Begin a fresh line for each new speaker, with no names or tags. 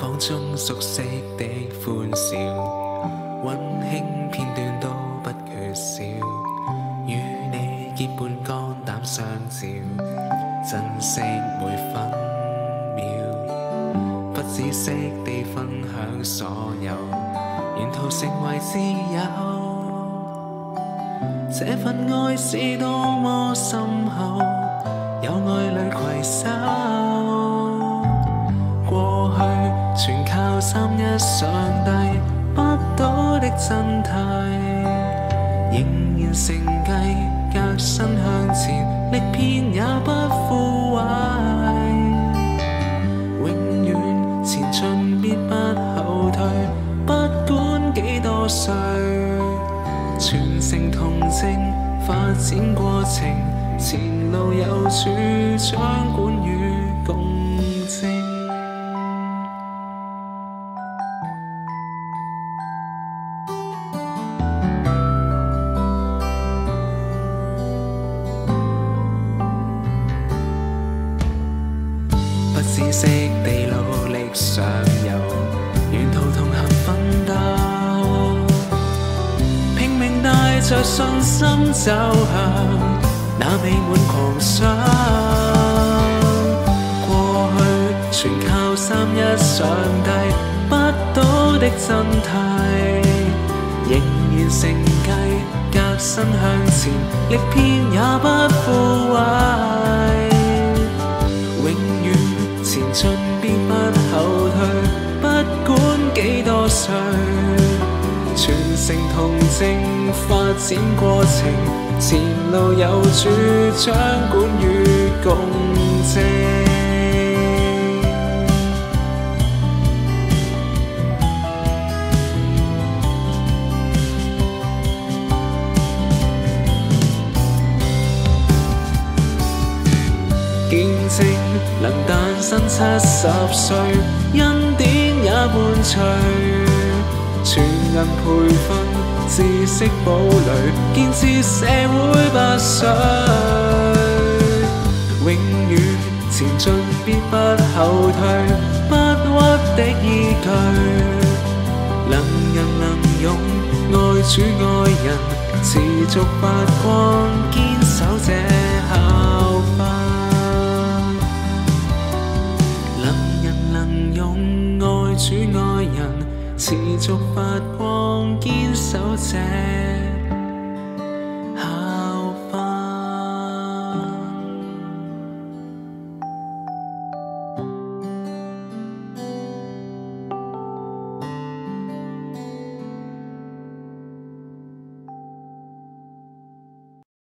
房中熟悉的欢笑，温馨片段都不缺少。与你结伴肝胆相照，珍惜每分秒，不止息地分享所有，沿途成为挚友。这份爱是多么深厚，有爱侣携手。上帝不倒的真谛，仍然承继，革新向前，力片也不腐坏。永远前进，必不后退，不管几多岁。全城同情，发展过程，前路有主掌管不知息地努力上游，沿途同行奋斗。带着信心走向那美满狂想，过去全靠三一上帝不到的真谛，仍然承继，革新向前，力片也不全城同正发展过程，前路有主掌管与共正。见证能诞生七十岁，恩典也伴随。全人培训，知识堡垒，建设社會不衰。永遠前進，必不後退，不屈的依據。能人能勇，愛主愛人，持續發光，堅守這效法。能人能勇，愛主愛人。持续发光坚守这